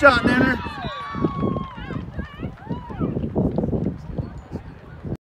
shot, Nanner.